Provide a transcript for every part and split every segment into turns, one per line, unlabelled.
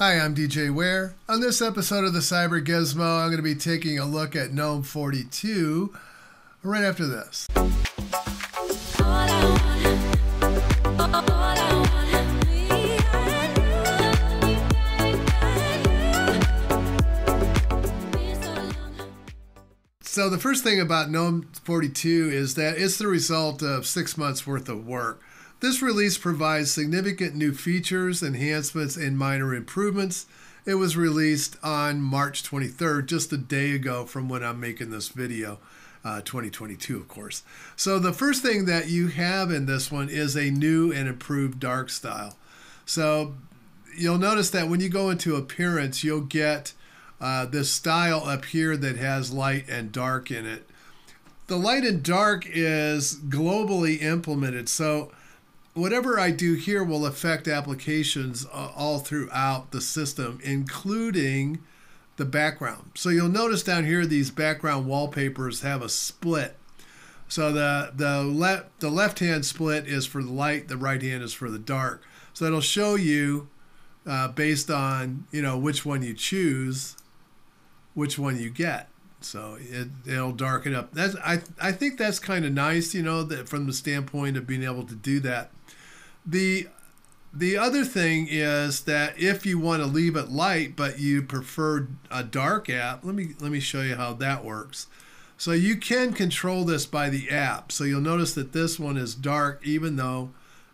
Hi, I'm DJ Ware. On this episode of the Cyber Gizmo, I'm going to be taking a look at GNOME 42 right after this. So the first thing about GNOME 42 is that it's the result of six months worth of work. This release provides significant new features, enhancements, and minor improvements. It was released on March 23rd, just a day ago from when I'm making this video. Uh, 2022, of course. So, the first thing that you have in this one is a new and improved dark style. So, you'll notice that when you go into appearance, you'll get uh, this style up here that has light and dark in it. The light and dark is globally implemented. So, whatever I do here will affect applications uh, all throughout the system, including the background. So you'll notice down here these background wallpapers have a split. So the the left the left hand split is for the light, the right hand is for the dark. So it'll show you uh, based on you know which one you choose, which one you get. So it it'll darken up. That's I I think that's kind of nice, you know, that from the standpoint of being able to do that. The the other thing is that if you want to leave it light but you prefer a dark app, let me let me show you how that works. So you can control this by the app. So you'll notice that this one is dark even though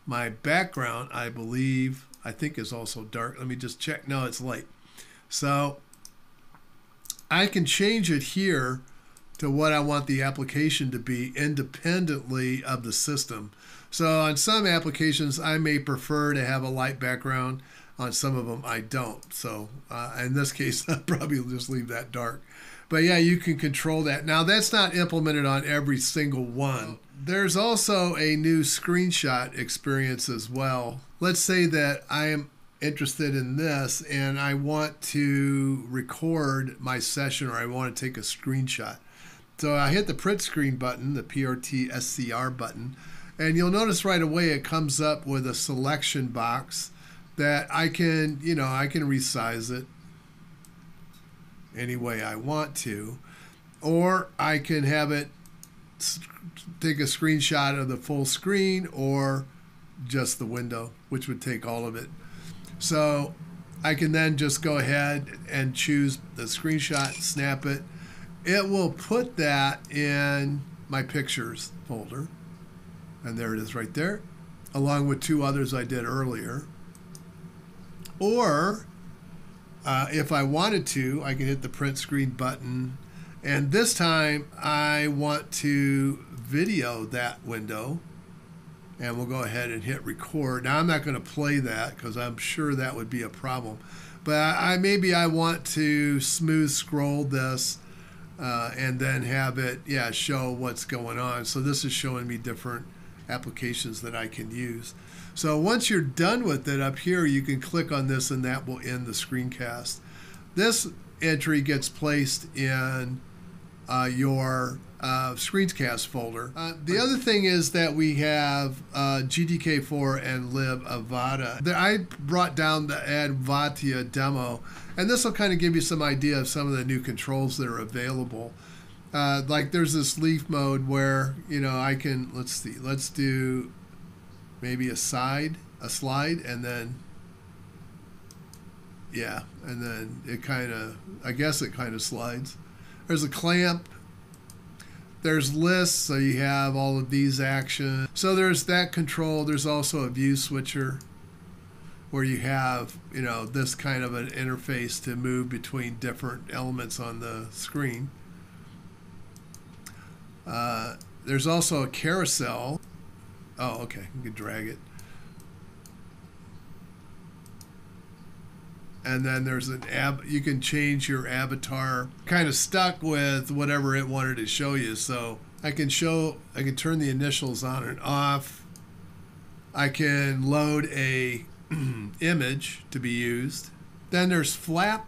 my background, I believe, I think is also dark. Let me just check. No, it's light. So I can change it here to what I want the application to be independently of the system. So on some applications, I may prefer to have a light background. On some of them, I don't. So uh, in this case, I'll probably just leave that dark. But yeah, you can control that. Now that's not implemented on every single one. There's also a new screenshot experience as well. Let's say that I am interested in this and I want to record my session or I want to take a screenshot. So I hit the print screen button, the PRT SCR button, and you'll notice right away it comes up with a selection box that I can, you know, I can resize it any way I want to, or I can have it take a screenshot of the full screen or just the window, which would take all of it. So I can then just go ahead and choose the screenshot, snap it. It will put that in my pictures folder. And there it is right there, along with two others I did earlier. Or uh, if I wanted to, I can hit the print screen button. And this time I want to video that window. And we'll go ahead and hit record. Now I'm not going to play that because I'm sure that would be a problem. But I, maybe I want to smooth scroll this uh, and then have it, yeah, show what's going on. So this is showing me different applications that I can use. So once you're done with it up here, you can click on this and that will end the screencast. This entry gets placed in uh, your uh, screencast folder. Uh, the other thing is that we have uh, GTK4 and libadwaita. I brought down the Adwaita demo, and this will kind of give you some idea of some of the new controls that are available uh, like there's this leaf mode where you know I can let's see let's do maybe a side a slide and then yeah and then it kind of I guess it kind of slides there's a clamp there's lists so you have all of these actions so there's that control there's also a view switcher where you have you know this kind of an interface to move between different elements on the screen uh, there's also a carousel. Oh, okay. You can drag it. And then there's an ab. You can change your avatar. Kind of stuck with whatever it wanted to show you. So I can show. I can turn the initials on and off. I can load a image to be used. Then there's flap,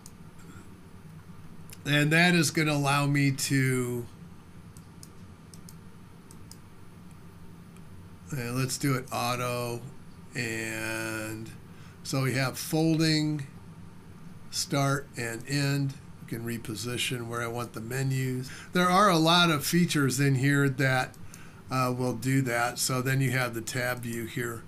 and that is going to allow me to let's do it auto. And so we have folding start and end. You can reposition where I want the menus. There are a lot of features in here that uh, will do that. So then you have the tab view here.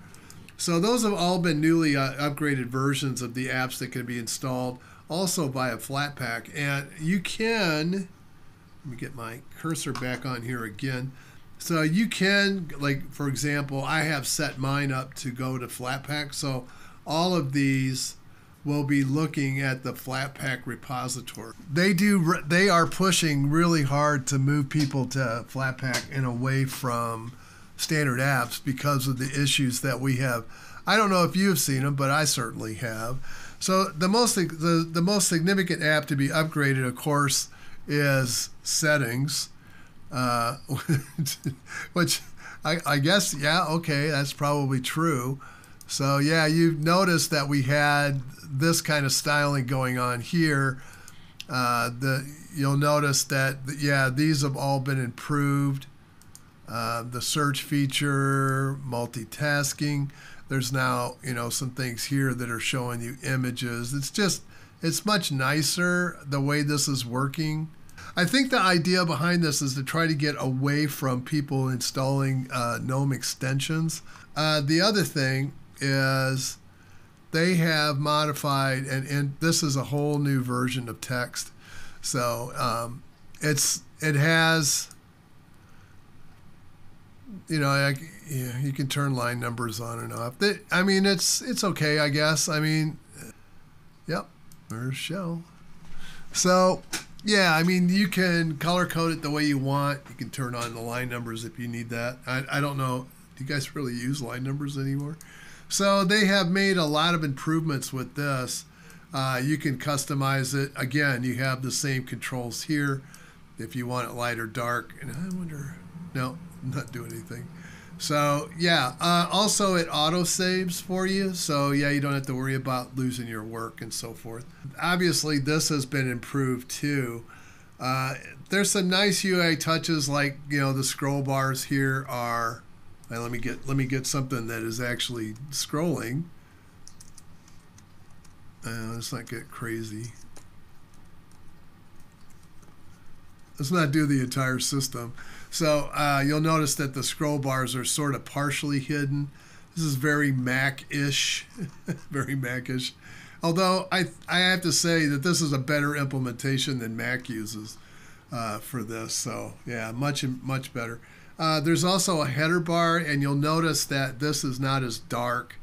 So those have all been newly uh, upgraded versions of the apps that can be installed also via Flatpak. And you can, let me get my cursor back on here again. So you can, like, for example, I have set mine up to go to Flatpak. So all of these will be looking at the Flatpak repository. They do, they are pushing really hard to move people to Flatpak and away from standard apps because of the issues that we have. I don't know if you've seen them, but I certainly have. So the most the, the most significant app to be upgraded, of course, is settings, uh, which I, I guess yeah okay that's probably true. So yeah, you've noticed that we had this kind of styling going on here. Uh, the you'll notice that yeah these have all been improved. Uh, the search feature, multitasking. There's now, you know, some things here that are showing you images. It's just, it's much nicer the way this is working. I think the idea behind this is to try to get away from people installing uh, GNOME extensions. Uh, the other thing is they have modified, and, and this is a whole new version of text. So um, it's it has you know, I, you can turn line numbers on and off. I mean, it's it's okay, I guess. I mean, yep, there's shell. So, yeah, I mean, you can color code it the way you want. You can turn on the line numbers if you need that. I, I don't know. Do you guys really use line numbers anymore? So they have made a lot of improvements with this. Uh, you can customize it. Again, you have the same controls here. If you want it light or dark, and I wonder, no, not do anything. So yeah, uh, also it auto saves for you. So yeah, you don't have to worry about losing your work and so forth. Obviously, this has been improved too. Uh, there's some nice UI touches like you know the scroll bars here are. Let me get let me get something that is actually scrolling. Uh, let's not get crazy. Let's not do the entire system. So uh, you'll notice that the scroll bars are sort of partially hidden. This is very Mac-ish, very Mac-ish. Although I I have to say that this is a better implementation than Mac uses uh, for this. So yeah, much much better. Uh, there's also a header bar, and you'll notice that this is not as dark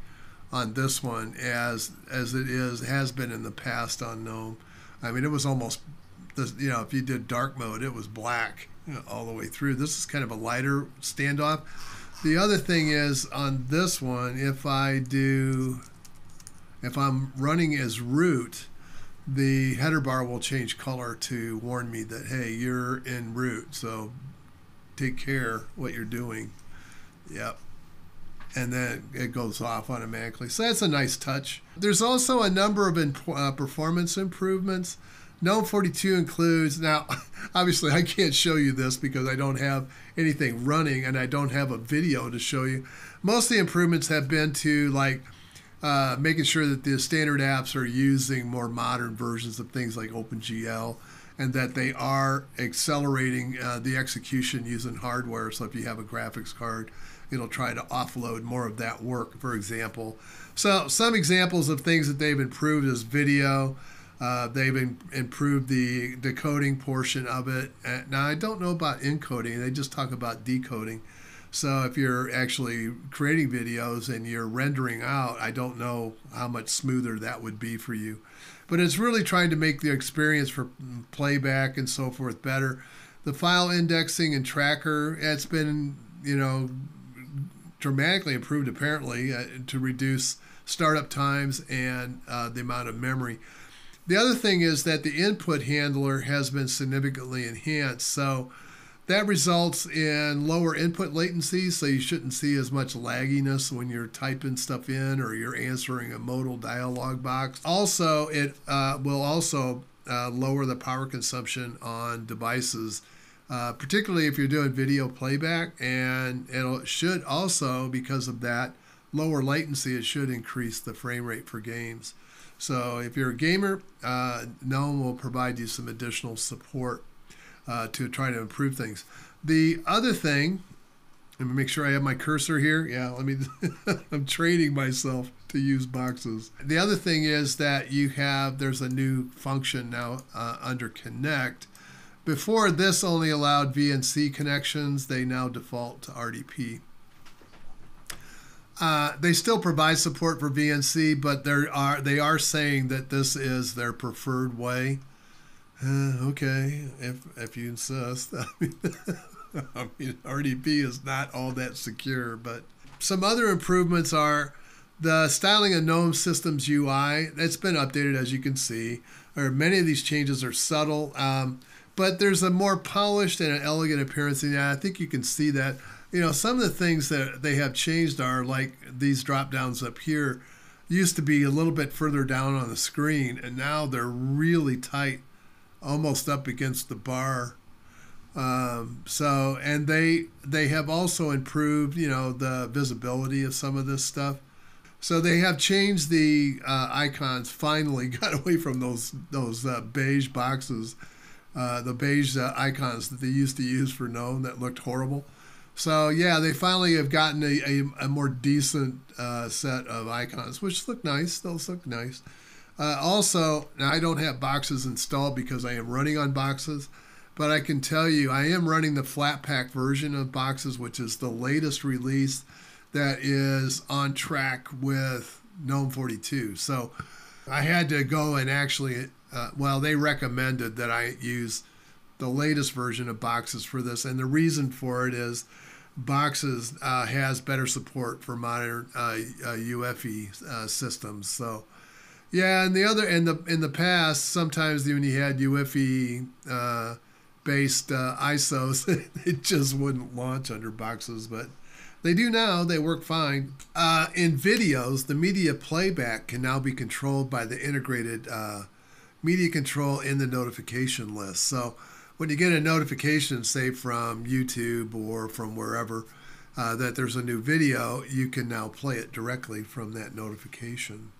on this one as as it is has been in the past on GNOME. I mean, it was almost you know if you did dark mode, it was black you know, all the way through. This is kind of a lighter standoff. The other thing is on this one, if I do, if I'm running as root, the header bar will change color to warn me that, hey, you're in root. So take care what you're doing. Yep. And then it goes off automatically. So that's a nice touch. There's also a number of imp- uh, performance improvements. GNOME 42 includes, now, obviously, I can't show you this because I don't have anything running and I don't have a video to show you. Most of the improvements have been to like uh, making sure that the standard apps are using more modern versions of things like OpenGL and that they are accelerating uh, the execution using hardware. So if you have a graphics card, it'll try to offload more of that work, for example. So some examples of things that they've improved is video. Uh, they've in, improved the decoding portion of it. Uh, now, I don't know about encoding, they just talk about decoding. So, if you're actually creating videos and you're rendering out, I don't know how much smoother that would be for you. But it's really trying to make the experience for playback and so forth better. The file indexing and tracker, it's been, you know, dramatically improved apparently uh, to reduce startup times and uh, the amount of memory. The other thing is that the input handler has been significantly enhanced. So that results in lower input latency, so you shouldn't see as much lagginess when you're typing stuff in or you're answering a modal dialog box. Also, it uh, will also uh, lower the power consumption on devices, uh, particularly if you're doing video playback, and it should also, because of that lower latency, it should increase the frame rate for games. So if you're a gamer, uh, GNOME will provide you some additional support uh, to try to improve things. The other thing, let me make sure I have my cursor here. Yeah, let me. I'm training myself to use boxes. The other thing is that you have there's a new function now uh, under Connect. Before this only allowed VNC connections. They now default to RDP. Uh, they still provide support for VNC, but they are they are saying that this is their preferred way. Uh, okay, if if you insist. I mean, RDP is not all that secure, but some other improvements are the styling of GNOME Systems UI. That's been updated, as you can see. Or many of these changes are subtle, um, but there's a more polished and an elegant appearance. And I think you can see that you know, some of the things that they have changed are like these drop downs up here used to be a little bit further down on the screen, and now they're really tight, almost up against the bar. Um, so, and they they have also improved, you know, the visibility of some of this stuff. So they have changed the uh, icons. Finally, got away from those those uh, beige boxes, uh, the beige uh, icons that they used to use for GNOME that looked horrible. So yeah, they finally have gotten a, a, a more decent uh, set of icons, which look nice. Those look nice. Uh, also, I don't have boxes installed because I am running on boxes, but I can tell you I am running the Flatpak version of boxes, which is the latest release that is on track with GNOME 42. So I had to go and actually, uh, well, they recommended that I use the latest version of boxes for this, and the reason for it is boxes uh, has better support for modern uh, uh, UEFI uh, systems. So, yeah, and the other in the in the past, sometimes when you had UEFI uh, based uh, ISOs, it just wouldn't launch under boxes, but they do now. They work fine. in videos, the media playback can now be controlled by the integrated media control in the notification list. So when you get a notification, say from YouTube or from wherever, uh, that there's a new video, you can now play it directly from that notification.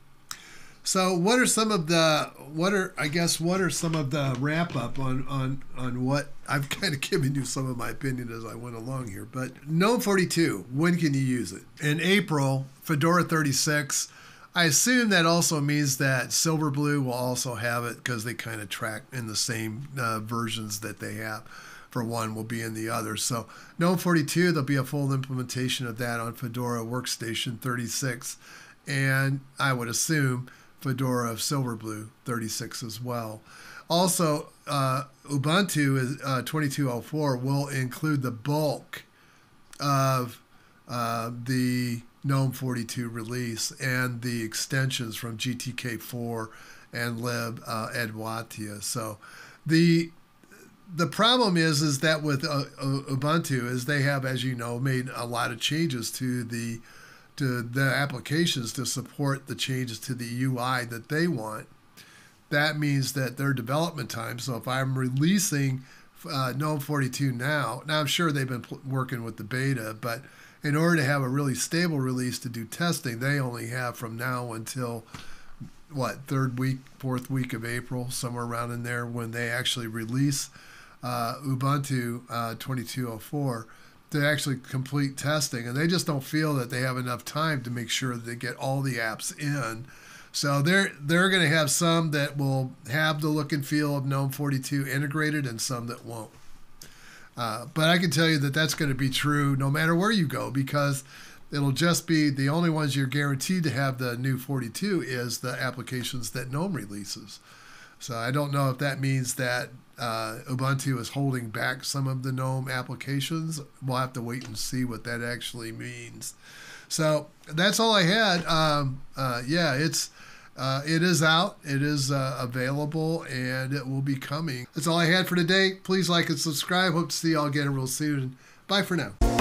So, what are some of the what are I guess what are some of the wrap up on on on what I've kind of given you some of my opinion as I went along here. But GNOME 42, when can you use it? In April, Fedora 36 I assume that also means that Silverblue will also have it because they kind of track in the same uh, versions that they have. For one, will be in the other. So, GNOME 42, there'll be a full implementation of that on Fedora Workstation 36, and I would assume Fedora of Silverblue 36 as well. Also, uh, Ubuntu is, uh, 2204 will include the bulk of uh, the GNOME 42 release and the extensions from GTK4 and lib uh, Adwaita. So the the problem is is that with uh, Ubuntu is they have, as you know, made a lot of changes to the to the applications to support the changes to the UI that they want. That means that their development time. So if I'm releasing uh, GNOME 42 now, now I'm sure they've been working with the beta, but in order to have a really stable release to do testing, they only have from now until what third week, fourth week of April, somewhere around in there, when they actually release uh, Ubuntu uh, 2204 to actually complete testing, and they just don't feel that they have enough time to make sure that they get all the apps in. So they're they're going to have some that will have the look and feel of GNOME 42 integrated, and some that won't. Uh, but I can tell you that that's going to be true no matter where you go because it'll just be the only ones you're guaranteed to have the new 42 is the applications that GNOME releases. So I don't know if that means that uh, Ubuntu is holding back some of the GNOME applications. We'll have to wait and see what that actually means. So that's all I had. Um, uh, yeah, it's uh, it is out, it is uh, available, and it will be coming. That's all I had for today. Please like and subscribe. Hope to see you all again real soon. Bye for now.